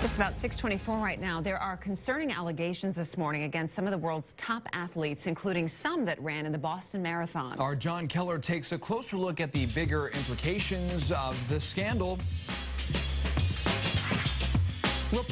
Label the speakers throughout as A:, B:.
A: Just about 624 right now. There are concerning allegations this morning against some of the world's top athletes, including some that ran in the Boston Marathon.
B: Our Jon Keller takes a closer look at the bigger implications of the scandal.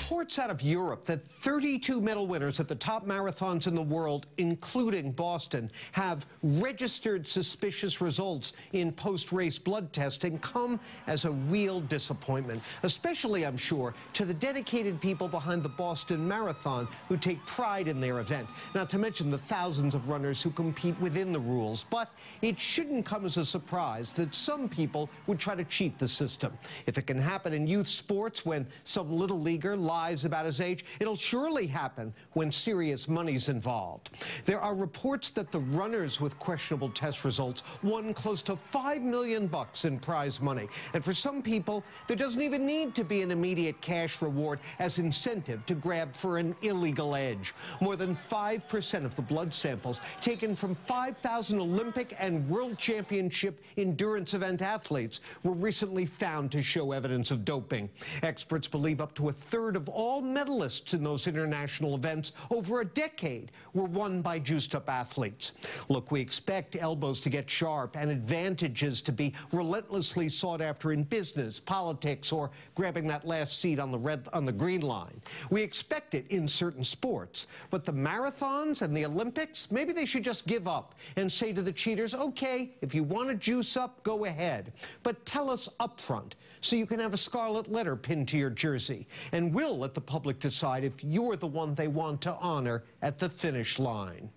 C: Reports out of Europe that 32 medal winners at the top marathons in the world, including Boston, have registered suspicious results in post-race blood testing come as a real disappointment, especially, I'm sure, to the dedicated people behind the Boston Marathon who take pride in their event, not to mention the thousands of runners who compete within the rules. But it shouldn't come as a surprise that some people would try to cheat the system. If it can happen in youth sports when some little leaguer lies about his age, it'll surely happen when serious money's involved. There are reports that the runners with questionable test results won close to 5 million bucks in prize money. And for some people, there doesn't even need to be an immediate cash reward as incentive to grab for an illegal edge. More than 5% of the blood samples taken from 5,000 Olympic and World Championship endurance event athletes were recently found to show evidence of doping. Experts believe up to a third third all medalists in those international events over a decade were won by juiced up athletes. Look, we expect elbows to get sharp and advantages to be relentlessly sought after in business, politics, or grabbing that last seat on the red on the green line. We expect it in certain sports, but the marathons and the Olympics, maybe they should just give up and say to the cheaters, okay, if you want to juice up, go ahead. But tell us upfront so you can have a scarlet letter pinned to your jersey. And we'll let the public decide if you're the one they want to honor at the finish line.